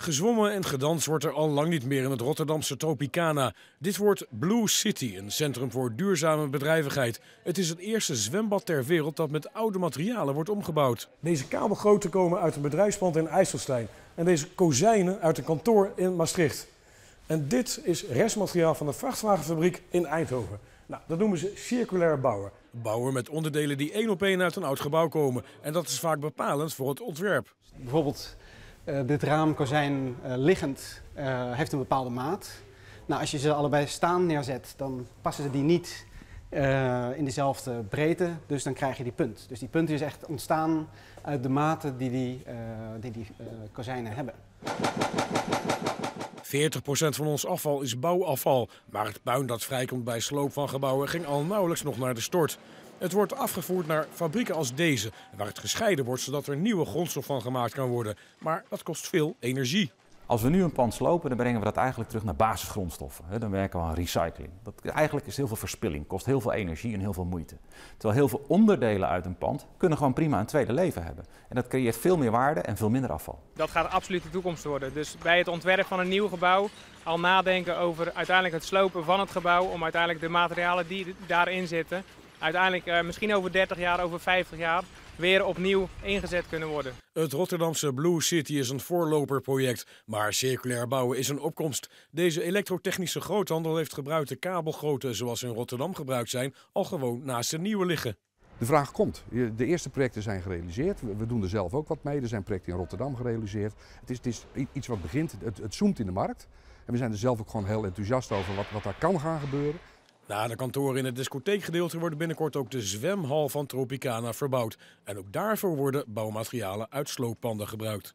Gezwommen en gedanst wordt er al lang niet meer in het Rotterdamse Tropicana. Dit wordt Blue City, een centrum voor duurzame bedrijvigheid. Het is het eerste zwembad ter wereld dat met oude materialen wordt omgebouwd. Deze kabelgoten komen uit een bedrijfspand in IJsselstein. En deze kozijnen uit een kantoor in Maastricht. En dit is restmateriaal van de vrachtwagenfabriek in Eindhoven. Nou, dat noemen ze circulair bouwen. Bouwen met onderdelen die één op één uit een oud gebouw komen. En dat is vaak bepalend voor het ontwerp. Bijvoorbeeld dit raamkozijn uh, liggend uh, heeft een bepaalde maat. Nou, als je ze allebei staan neerzet, dan passen ze die niet in dezelfde breedte. Dus dan krijg je die punt. Dus die punt is echt ontstaan uit de maten die die, die, die kozijnen hebben. 40% van ons afval is bouwafval. Maar het puin dat vrijkomt bij sloop van gebouwen ging al nauwelijks nog naar de stort. Het wordt afgevoerd naar fabrieken als deze, waar het gescheiden wordt zodat er nieuwe grondstof van gemaakt kan worden. Maar dat kost veel energie. Als we nu een pand slopen, dan brengen we dat eigenlijk terug naar basisgrondstoffen. Dan werken we aan recycling. Dat, eigenlijk is heel veel verspilling, kost heel veel energie en heel veel moeite. Terwijl heel veel onderdelen uit een pand kunnen gewoon prima een tweede leven hebben. En dat creëert veel meer waarde en veel minder afval. Dat gaat absoluut de toekomst worden. Dus bij het ontwerp van een nieuw gebouw al nadenken over uiteindelijk het slopen van het gebouw. Om uiteindelijk de materialen die daarin zitten, uiteindelijk uh, misschien over 30 jaar, over 50 jaar weer opnieuw ingezet kunnen worden. Het Rotterdamse Blue City is een voorloperproject, maar circulair bouwen is een opkomst. Deze elektrotechnische groothandel heeft gebruikte kabelgroten zoals in Rotterdam gebruikt zijn al gewoon naast de nieuwe liggen. De vraag komt. De eerste projecten zijn gerealiseerd. We doen er zelf ook wat mee. Er zijn projecten in Rotterdam gerealiseerd. Het is, het is iets wat begint. Het, het zoomt in de markt. En we zijn er zelf ook gewoon heel enthousiast over wat, wat daar kan gaan gebeuren. Na de kantoren in het discotheekgedeelte wordt binnenkort ook de zwemhal van Tropicana verbouwd. En ook daarvoor worden bouwmaterialen uit slooppanden gebruikt.